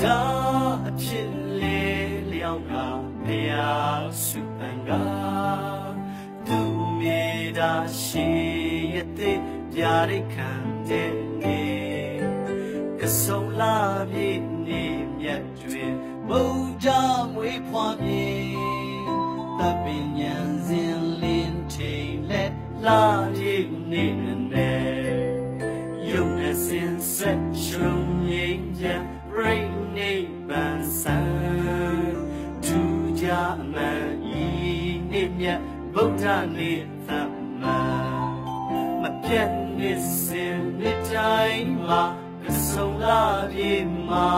ဒါအဖြစ်လေးလျောင်းကဘုရားစုပန်ကသူမေတာရှိရတဲ့ပြရိခံတဲ့နေကဆုံလာပြီနေမြတ်တွင်ဘုရားမွေးဖွားမြေတပင်ညံစဉ်လင်းထိန်လက်လာပြီနေနေယုံနဲ့စင်ဆက်ရှုံငိမ့်ကြရိ နေပန်ဆန်သူကြအမှန်ဤနေမြတ်ဗုဒ္ဓနေသမ္မာမပြတ်နေစင်နေတိုင်းမှာကဆုံလာပြေမှာ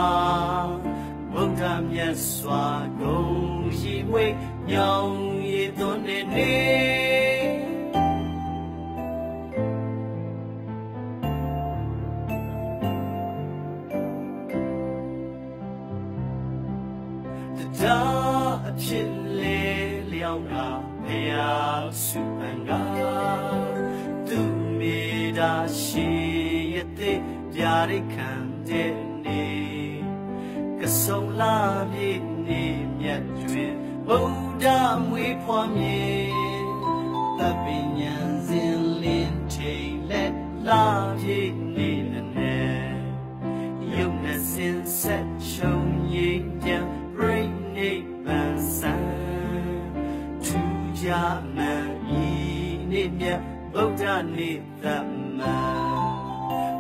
တ်စွာဂုံရှိမွေညောင်ရည်သွန်းနေနေဒါအဖြစ်လေးလျောင်းကဘုရားစုပန်ကသူမိတာရှိရတဲ့ပြရိခံတဲ့နေကဆုံလာပြီနေမြတ်တွင်ဗုဒ္ဓမွေးဖွားမြေတပညံစဉ်လင်းထိန်လက်လာပြီ နေမြတ်ဗုဒ္ဓနေသမ္မာ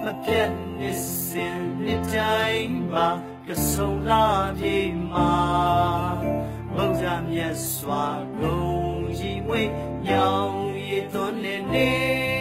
မပြတ်နေစင်နေတိုင်းမှာကဆုံလာပြေမှာဗုဒ္ဓမြတ်စွာဂုံကြီးမွေညောင်ရည်သွန်းနေနေ